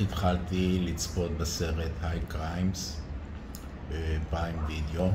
התחלתי לצפות בסרט היי קריימס בפריים וידאו.